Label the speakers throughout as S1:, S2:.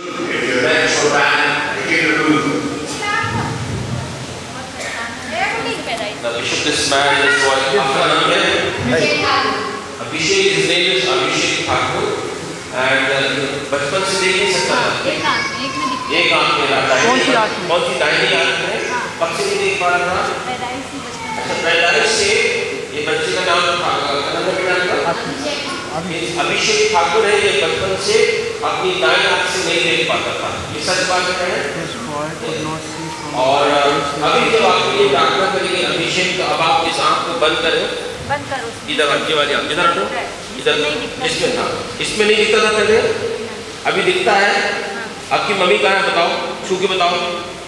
S1: If.
S2: The bishop this man is what Abhishek his name is Abhishek Thakur and बचपन से देख नहीं सकता था
S3: एक आँख में, एक में दिखती
S2: एक आँख में रहा
S4: कौन सी आँख
S2: कौन सी दाहिनी आँख में कब से नहीं देख पा रहा था
S3: है
S2: अच्छा पैदाइश से ये बच्चे का नाम था कन्नड़ में नाम था ये अभिषेक ठाकुर है ये बचपन से अपनी दाएँ आँख से नहीं अभी
S3: नहीं दिखता।
S2: था पहले अभी दिखता है आपकी मम्मी कहाँ है बताओ छू के बताओ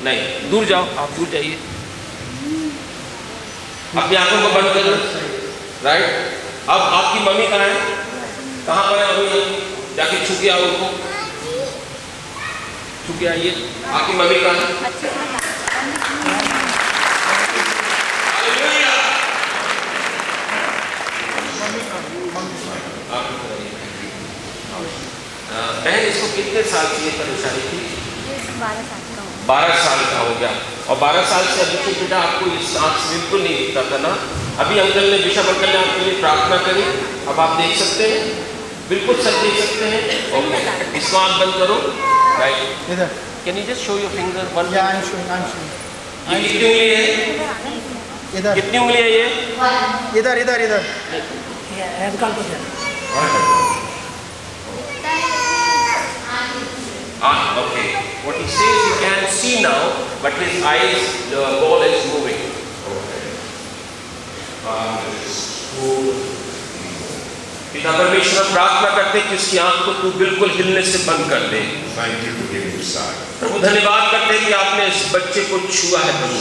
S2: नहीं दूर जाओ आप दूर जाइए अपनी आँखों को बंद करो राइट अब आपकी मम्मी कहाँ है कहाँ पर है आपकी जाके छू के आओ उनको छू के आइए आपकी मम्मी हालेलुया बहन इसको कितने साल की ये परेशानी थी?
S3: बारह साल का हो
S2: बारह साल का हो गया। और बारह साल से अभी तक बेटा आपको इस आँख से बिल्कुल नहीं दिखता था ना? अभी अंकल ने बिशप अंकल ने आपके लिए प्रार्थना करी। अब आप देख सकते हैं। बिल्कुल सब देख सकते हैं। ओके। इसको आँख बंद करो। राइट
S4: इधर।
S2: Can you just show your finger one
S4: या I am showing I am showing
S2: ये कितनी उंगली है?
S4: इधर।
S2: कितनी उंगली है ये?
S4: इधर इधर इधर।
S2: Ah, okay. What he says he can see now, but his eyes, the ball is पिता परमेश्वर प्रार्थना करते हैं कि उसकी आँख को तू बिल्कुल हिलने से बंद कर दे. प्रभु धन्यवाद करते हैं कि आपने इस बच्चे को छुआ है प्रभु.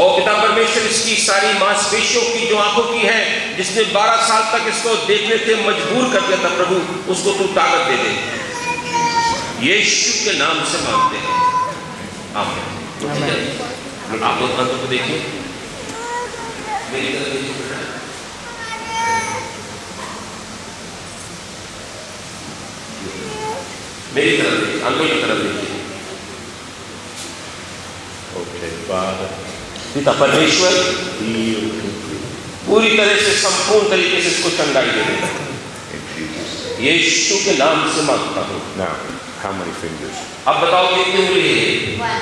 S2: और पिता परमेश्वर इसकी सारी मांसपेशियों की जो आँखों की है जिसने 12 साल तक इसको देखने से मजबूर कर दिया था प्रभु उसको तू ताकत दे दे। यीशु के नाम से मांगते हैं। आमीन। आप लोग अंत को देखिए। मेरी तरफ़ देखिए। मेरी तरफ़ देखिए अंकल की तरफ़ देखिए
S1: Okay, Father,
S2: पिता परमेश्वर पूरी तरह से संपूर्ण तरीके से इसको चंगाई दे देता है. यीशु के नाम से माँगता हूँ।
S1: Now, how many fingers?
S2: अब बताओ कितनी उंगली है?
S3: One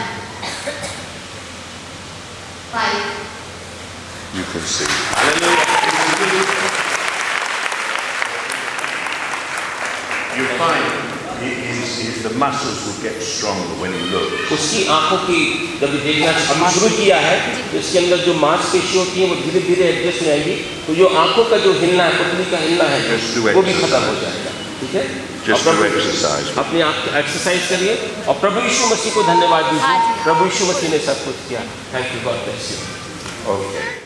S3: five
S1: You can see.
S2: Hallelujah
S1: You find his, his, the muscles will get stronger when he looks.
S2: उसकी आँखों की जब देखना शुरू किया है तो इसके अंदर जो मांसपेशी होती है वो धीरे धीरे एडजस्ट हो जाएगी तो जो आँखों का जो हिलना है पुतली का हिलना है वो भी खत्म हो जाएगा। ठीक है? और प्रभु-
S1: exercise.
S2: अपने आप एक्सरसाइज करिए और प्रभु यीशु मसीह को धन्यवाद दीजिए।
S3: हाँ
S2: प्रभु यीशु मसीह ने सब कुछ किया। Thank you God bless you
S1: Okay.